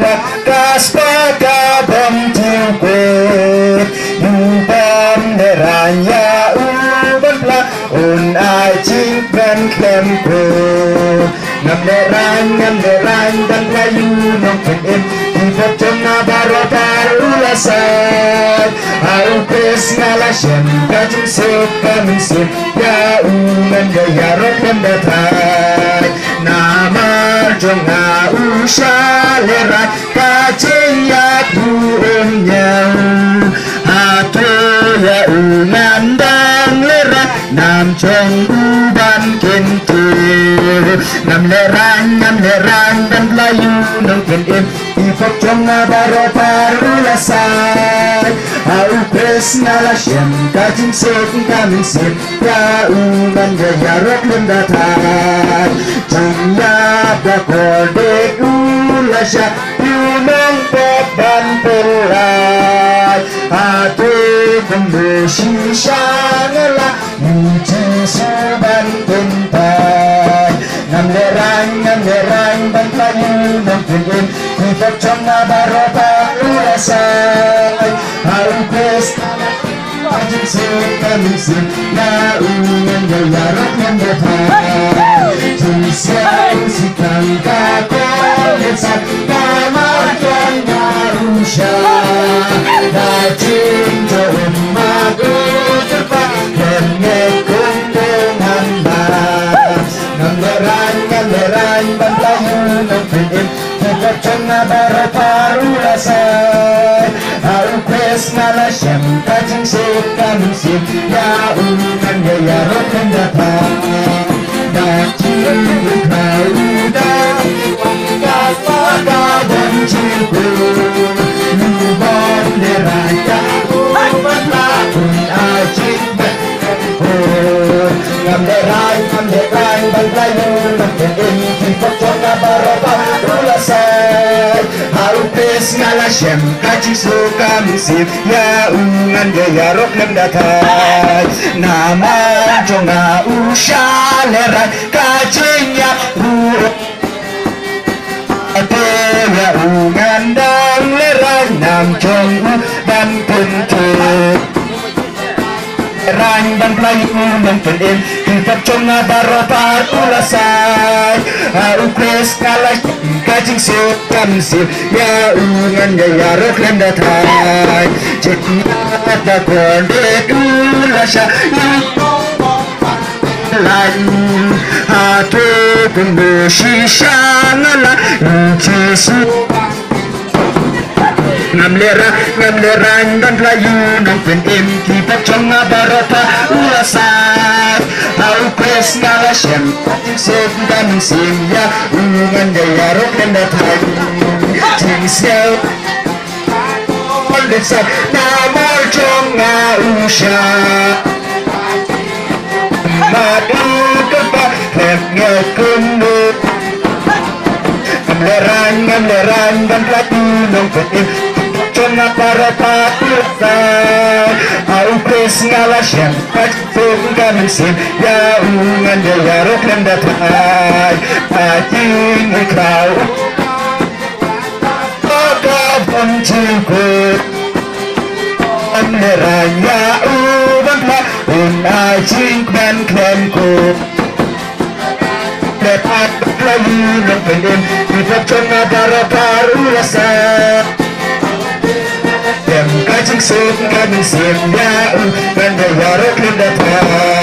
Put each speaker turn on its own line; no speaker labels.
là Kaspaka bom thiêu quê Dù bom để ra nhà u vẫn là ồn ai chính bên khem quê Ngam để rang, ngam để rang, dan layu nong pen em Di pocong na baro baru la sad Au pes ngala shem kajing sep kamin sep Ya uman gaya rok lem datai Nama jonga usha lerai ya buem nyau Hatu ya uman dang lerai Nam chong uban kentu Nam lerang, nam lerang dan layu nong pen em. Di pocong na baro baru la sad Au pes ngala shem kajing sep kamin sep Ya uman ban rok lem datai Jaya da kordek ula sha Yunang la pelai Hati kumbu ban ngala Yuji nam pentai rang nam ngam lerang Ban layu nang pingin Kita Hãy subscribe cho kênh Ghiền Mì Gõ Để không bỏ lỡ những video hấp dẫn Pangeran, pangeran, bantah nampiin Hidup cuma berparu rasa Aku pes malah syam kajeng sikam sik Ya unan ya ya rokan datang Daci kau dah Wangkas pada dan cinta sal Haupes ngalashem Kachisoka Ya ungande ya roklem datat Nama jonga ushalera Ya Nam jongu dan Rang dan plagi uman penim Hingkap conga barapat ulasai aku kres kalah kajing sot kamsil Ya ungan ya yarok lendatai Jekna ada konde ulasya Lain. Hati pun bersih Inci suka ngamlera ngamlera ndan layu nungpen im kipat chonga barata ulasat au shem dan sim ya ungan daya rok dan datang jingsel Desa usha madu kepa hanya kundut Amleran, amleran, dan platinum petim na parę papierca Aupes na lasie, tak pogamy się Ja umędę, ja roklem da tak Taki nie krał Podawam dziękuję One rania uwęgla Una dziękmen klemku Lepak lagi nempelin Ibab cona darah baru rasa Sing, can you sing now? When the water can the path.